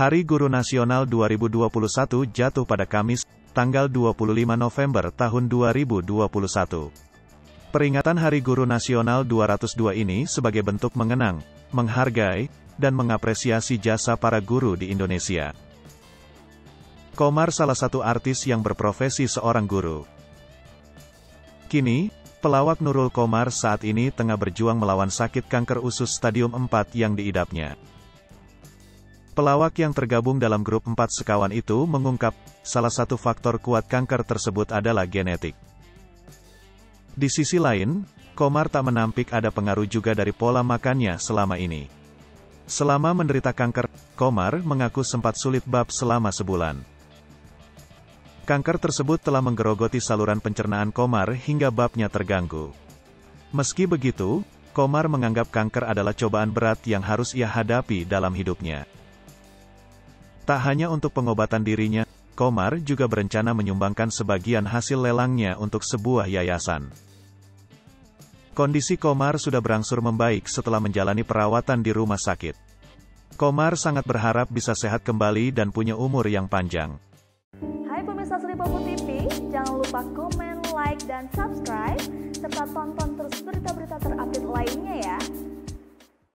Hari Guru Nasional 2021 jatuh pada Kamis, tanggal 25 November tahun 2021. Peringatan Hari Guru Nasional 202 ini sebagai bentuk mengenang, menghargai, dan mengapresiasi jasa para guru di Indonesia. Komar salah satu artis yang berprofesi seorang guru. Kini, pelawak Nurul Komar saat ini tengah berjuang melawan sakit kanker usus stadium 4 yang diidapnya. Pelawak yang tergabung dalam grup 4 sekawan itu mengungkap, salah satu faktor kuat kanker tersebut adalah genetik. Di sisi lain, Komar tak menampik ada pengaruh juga dari pola makannya selama ini. Selama menderita kanker, Komar mengaku sempat sulit bab selama sebulan. Kanker tersebut telah menggerogoti saluran pencernaan Komar hingga babnya terganggu. Meski begitu, Komar menganggap kanker adalah cobaan berat yang harus ia hadapi dalam hidupnya. Tak hanya untuk pengobatan dirinya, Komar juga berencana menyumbangkan sebagian hasil lelangnya untuk sebuah yayasan. Kondisi Komar sudah berangsur membaik setelah menjalani perawatan di rumah sakit. Komar sangat berharap bisa sehat kembali dan punya umur yang panjang. Hai pemirsa Sri TV, jangan lupa komen, like, dan subscribe, serta tonton terus berita-berita terupdate.